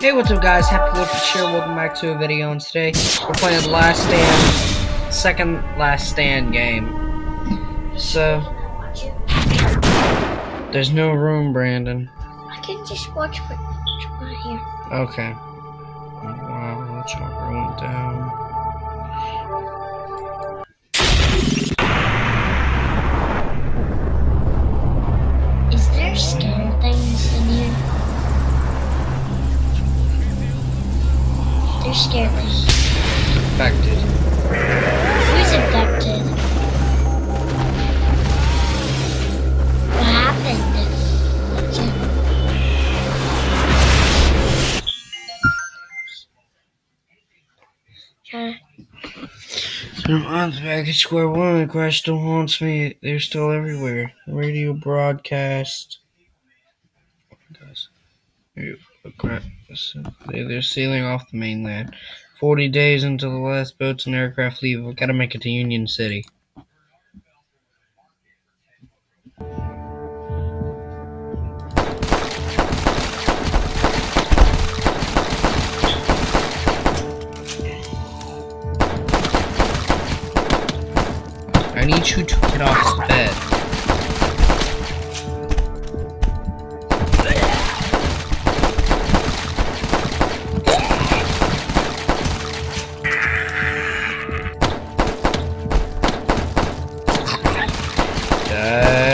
Hey, what's up guys? Happy Little Fish here. Welcome back to a video and today we're playing the Last Stand, second Last Stand game. So, there's no room, Brandon. I can just watch what right here. Okay. Wow, chopper went down. Try- Some months back at Square One, the crash still haunts me. They're still everywhere. Radio broadcast. They're sailing off the mainland. Forty days until the last boats and aircraft leave. We've got to make it to Union City. I need you to off the bed. Die.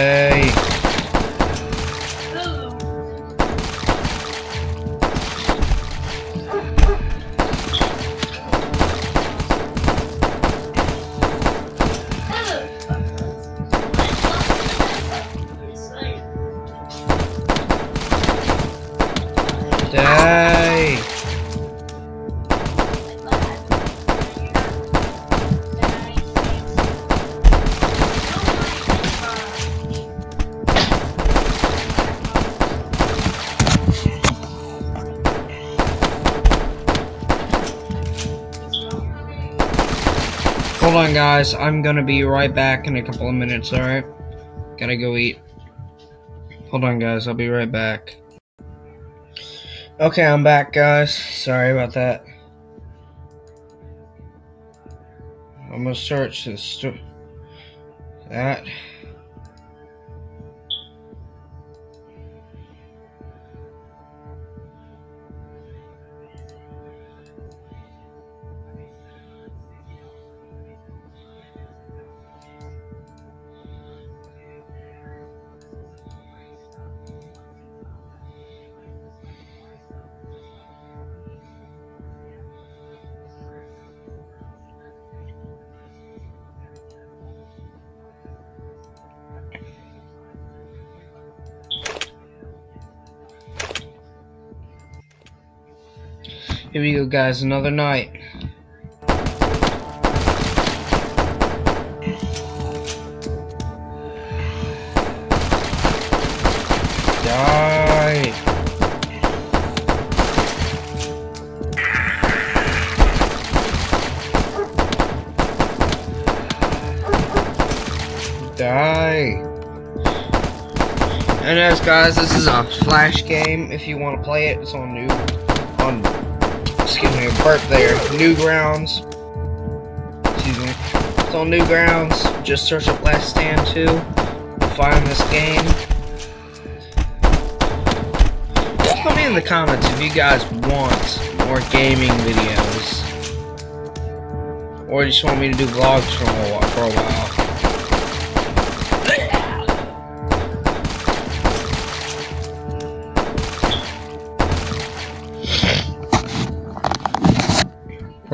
Hold on, guys. I'm gonna be right back in a couple of minutes, alright? Gotta go eat. Hold on, guys. I'll be right back. Okay, I'm back, guys. Sorry about that. I'm gonna search this. That. Here we go, guys. Another night. Die. Die. And as guys, this is a flash game. If you want to play it, it's on new on burp there. Newgrounds. Excuse me. It's on Newgrounds. Just search up Last Stand 2. Find this game. Just put me in the comments if you guys want more gaming videos. Or you just want me to do vlogs for a while.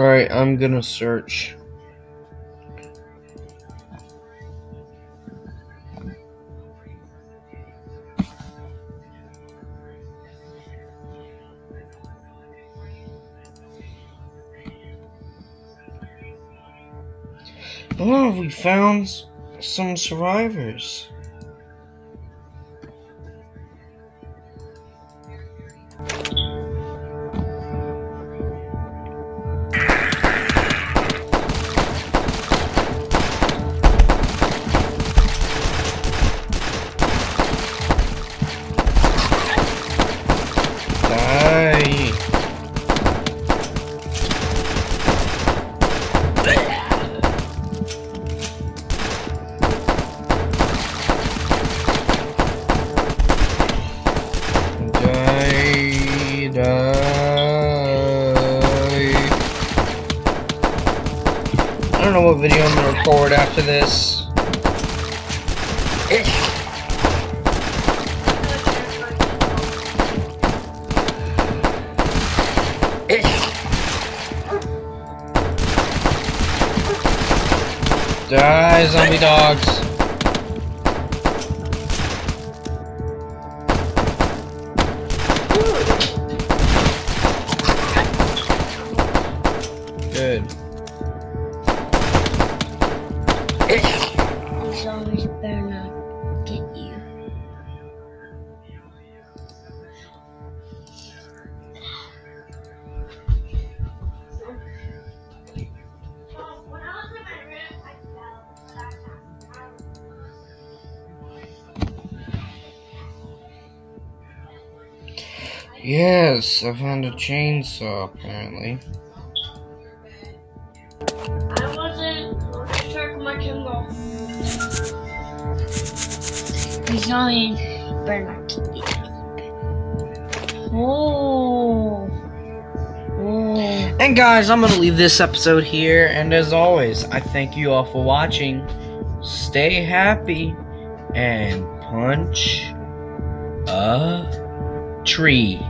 Alright, I'm gonna search. Oh, we found some survivors. Don't know what video I'm gonna record after this. Ish. Die, zombie dogs. Yes, I found a chainsaw apparently. I wasn't sharp my Kindle. The zombies better not get. Oh. Oh. And guys, I'm gonna leave this episode here. And as always, I thank you all for watching. Stay happy and punch a tree.